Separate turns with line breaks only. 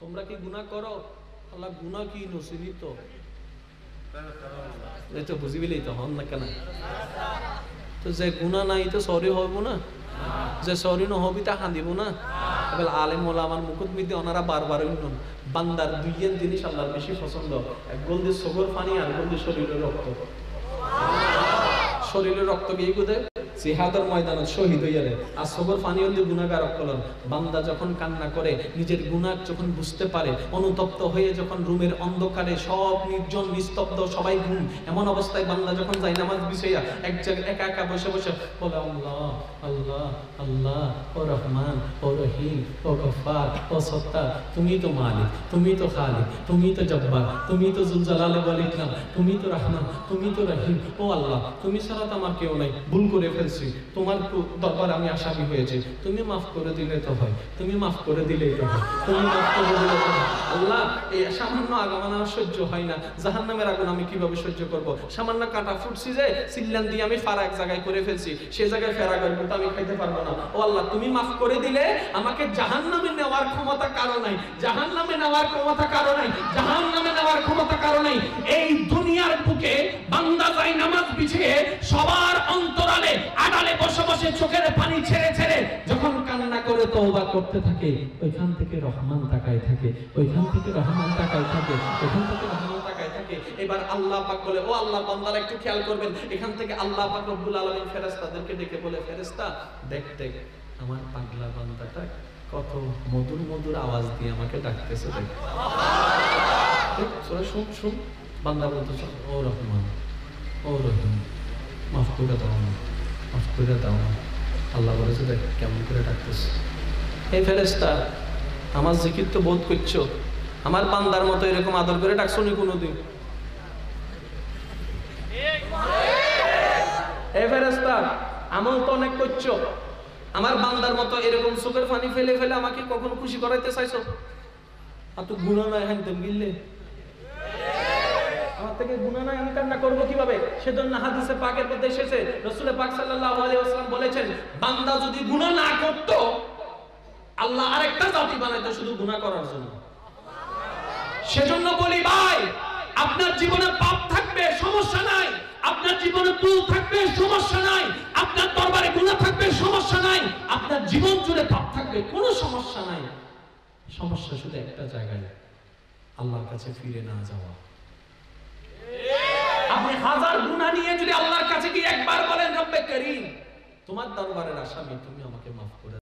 তোমরা কি গুনাহ করো? আল্লাহ গুনাহ কি নসিনি তো। তো হন না কেন? তো যে গুনাহ নাই তো সরি হইব না? যে সরি নহবি তা হাঁদিব না? এবার আলেম ওলামার মুকুট মিদ্যে ওনারা বারবার উন্নন বান্দার দুইয়ের জিনিস আল্লাহর বেশি পছন্দ। এক গলদি সগর পানি, আর গলদি শরীরের রক্ত। শরীরের রক্ত গিয়ে জিহাদের ময়দানত শহীদ হইয়ারে আর সবর পানি হলে গুণাগার অকলন। বান্দা যখন কান্না করে, নিজের গুনাহ যখন বুঝতে পারে, অনুতপ্ত হয়ে যখন রুমের অন্ধকারে সব নির্জন, নিস্তব্ধ সবাই ঘুম, এমন অবস্থায় বান্দা যখন যায় নামাজ বিছাইয়া এক জায়গায় একা একা বসে বসে, বলে, আল্লাহ আল্লাহ আল্লাহ, ও রহমান, ও রহিম, ও গফার ও সত্তার, তুমি তো মালিক, তুমি তো খালিক, তুমি তো জব্বার, তুমি তো জুলজালালে ওয়াল ইকরাম তুমি তো রহমান, তুমি তো রহিম, ও আল্লাহ, তুমি ছাড়া তো আমার কেউ নাই। ভুল করে ফেলছি। তোমার দরবার আমি আসামি হয়েছি। তুমি মাফ করে দিলে তো হয়। তুমি মাফ করে দিলেই তো হয়। তুমি মাফ করে দিলে তো হয়। আল্লাহ, এই সামান্য আগমন আমার সহ্য হয় না। জাহান্নামের আগুন আমি কীভাবে সহ্য করব? সামান্য কাটা ফুটছি যে, সিল্লান দিয়ে আমি ফারা এক জায়গায় করে ফেলছি। সে জায়গায় ফেরা করব তো আমি খাইতে পারব না। ও আল্লাহ, তুমি মাফ করে দিলে আমাকে জাহান্নামে নেওয়ার ক্ষমতা কারও নাই। জাহান্নামে নেওয়ার ক্ষমতা কারও নাই। জাহান্নামে নেওয়ার ক্ষমতা কারও নাই। এই বসে চোখের পানি ছেড়ে ছেড়ে যখন কান্না করে তওবা করতে থাকে, ওইখান থেকে রহমান তাকায় থাকে, ওইখান থেকে রহমান তাকায় থাকে, ওইখান থেকে রহমান তাকায় থাকে। এবার আল্লাহ পাক বলে, ও আল্লাহ, বান্দারা একটু খেয়াল করবেন, এখান থেকে আল্লাহ পাক রব্বুল আলামিন ফেরেশতাদেরকে ডেকে বলে, ফেরেশতা, দেখ দেখ, আমার পাগলা বান্দাটা কত মধুর মধুর আওয়াজ দিয়ে আমাকে ডাকতেছে, দেখ। শুন শুন। বান্দা বলতেছে, ও রহমান ও রহমান মাফ করে দাও মাফ করে দাও না আল্লাহ বলেছে, দেখ কেমন করে ডাকতেছে। এই ফেরেস্তা আমার জিকির তো বোধ করছ। আমার বান্দার মতো এরকম আদর করে ডাকছো নি কোনোদিন? এই ফেরেস্তা আমল তো অনেক করছ। আমার বান্দার মতো এরকম চোখের পানি ফেলে ফেলে আমাকে কখনো খুশি করাইতে চাইছো? আর তো গুণা নয় হ্যাঁ গিললে। থেকে আমি কান্না করব কীভাবে? সেজন্য হাদিসে পাকের মধ্যে এসেছে, রসুল পাক আলাইহি ওয়াসাল্লাম বলেছেন, বান্দা যদি গুনাহ না করত, আল্লাহ আরেকটা জাতি বানাইতো শুধু গুনাহ করার জন্য। সেজন্য বলি, ভাই, আপনার জীবনে পাপ থাকবে, সমস্যা নাই। আপনার জীবনে ভুল থাকবে, সমস্যা নাই। আপনার দরবারে গুনাহ থাকবে, সমস্যা নাই। আপনার জীবন জুড়ে পাপ থাকবে, কোনো সমস্যা নাই। সমস্যা শুধু একটা জায়গায়, আল্লাহর কাছে ফিরে না যাওয়া। আপনি হাজার গুণা নিয়ে যদি আল্লাহর কাছে গিয়ে একবার বলেন, রব্বে করিম, তোমার দরবারের আসামি, তুমি আমাকে মাফ